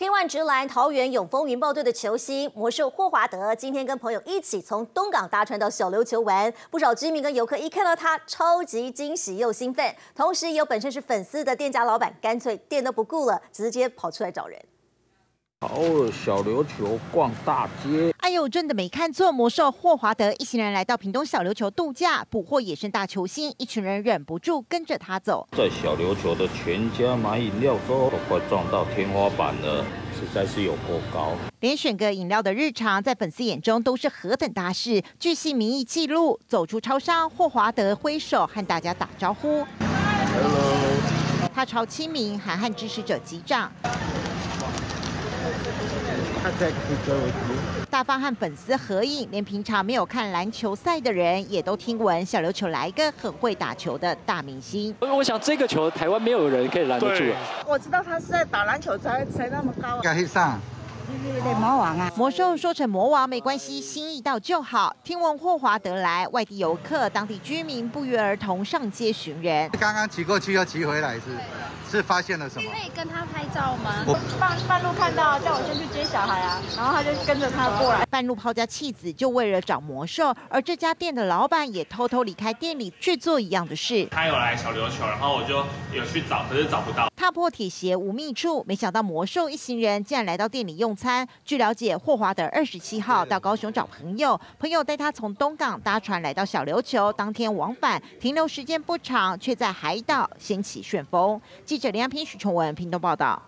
天万直篮，桃园永丰云豹队的球星魔兽霍华德，今天跟朋友一起从东港搭船到小琉球玩，不少居民跟游客一看到他，超级惊喜又兴奋。同时，也有本身是粉丝的店家老板，干脆店都不顾了，直接跑出来找人。偶尔小琉球逛大街，哎呦，真的没看错，魔兽霍华德一行人来到屏东小琉球度假，捕获野生大球星，一群人忍不住跟着他走。在小琉球的全家买饮料都，都快撞到天花板了，实在是有过高。连选个饮料的日常，在粉丝眼中都是何等大事。据悉民意记录，走出超商，霍华德挥手和大家打招呼。Hello，他朝亲民，还和支持者击掌。大方和粉丝合影，连平常没有看篮球赛的人也都听闻小琉球来一个很会打球的大明星。我想这个球台湾没有人可以拦得住。我知道他是在打篮球才才那么高。黑上。魔王啊！魔兽说成魔王没关系，心意到就好。听闻霍华德来，外地游客、当地居民不约而同上街寻人。刚刚骑过去又骑回来是？是发现了什么？可以跟他拍照吗？我半半路看到，叫我先去接小孩啊，然后他就跟着他过来。半路抛家弃子，就为了找魔兽。而这家店的老板也偷偷离开店里去做一样的事。他有来小琉球，然后我就有去找，可是找不到。踏破铁鞋无觅处，没想到魔兽一行人竟然来到店里用餐。据了解，霍华德二十七号到高雄找朋友，朋友带他从东港搭船来到小琉球，当天往返，停留时间不长，却在海岛掀起旋风。记者林亚平、许崇文，屏东报道。